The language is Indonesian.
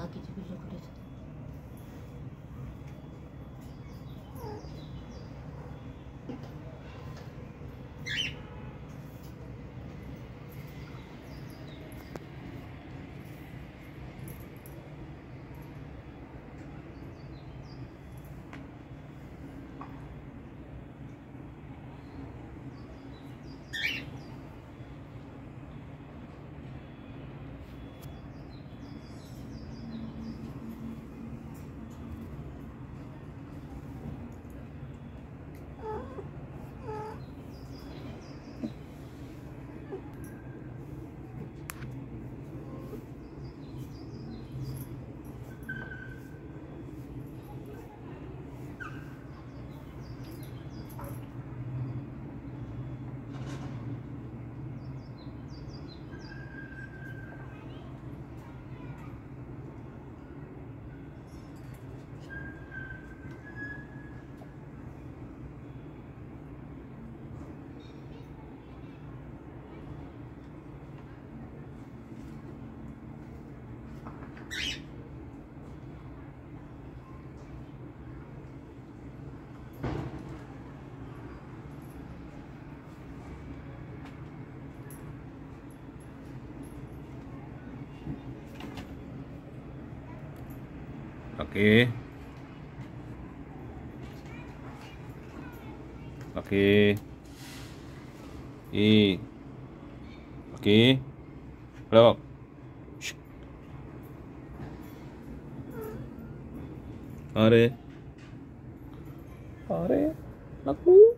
の秋熟食です Oke. Oke. I. Oke. Halo. Are. Are. Aku.